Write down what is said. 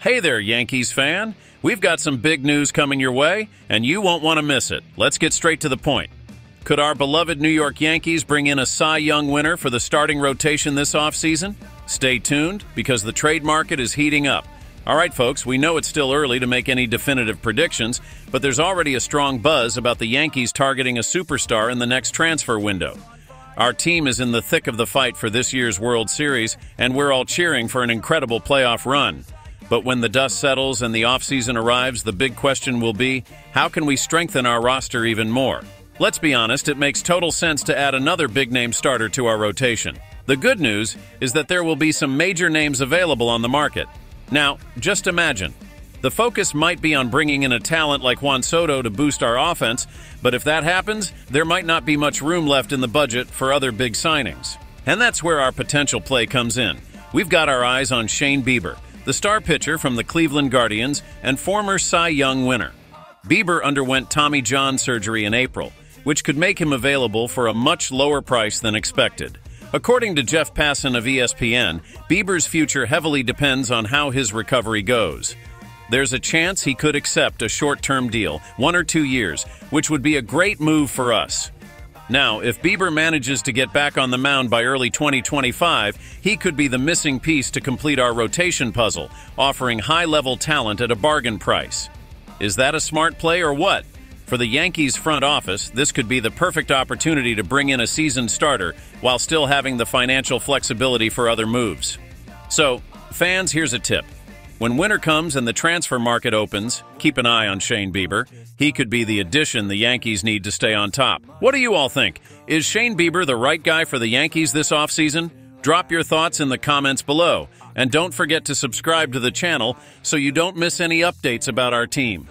Hey there, Yankees fan. We've got some big news coming your way, and you won't want to miss it. Let's get straight to the point. Could our beloved New York Yankees bring in a Cy Young winner for the starting rotation this offseason? Stay tuned, because the trade market is heating up. All right, folks, we know it's still early to make any definitive predictions, but there's already a strong buzz about the Yankees targeting a superstar in the next transfer window. Our team is in the thick of the fight for this year's World Series, and we're all cheering for an incredible playoff run. But when the dust settles and the offseason arrives, the big question will be how can we strengthen our roster even more? Let's be honest, it makes total sense to add another big name starter to our rotation. The good news is that there will be some major names available on the market. Now, just imagine. The focus might be on bringing in a talent like Juan Soto to boost our offense, but if that happens, there might not be much room left in the budget for other big signings. And that's where our potential play comes in. We've got our eyes on Shane Bieber, the star pitcher from the Cleveland Guardians and former Cy Young winner. Bieber underwent Tommy John surgery in April, which could make him available for a much lower price than expected. According to Jeff Passan of ESPN, Bieber's future heavily depends on how his recovery goes. There's a chance he could accept a short term deal, one or two years, which would be a great move for us. Now, if Bieber manages to get back on the mound by early 2025, he could be the missing piece to complete our rotation puzzle, offering high level talent at a bargain price. Is that a smart play or what? For the Yankees front office, this could be the perfect opportunity to bring in a seasoned starter while still having the financial flexibility for other moves. So, fans, here's a tip. When winter comes and the transfer market opens, keep an eye on Shane Bieber. He could be the addition the Yankees need to stay on top. What do you all think? Is Shane Bieber the right guy for the Yankees this offseason? Drop your thoughts in the comments below. And don't forget to subscribe to the channel so you don't miss any updates about our team.